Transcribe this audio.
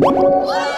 What?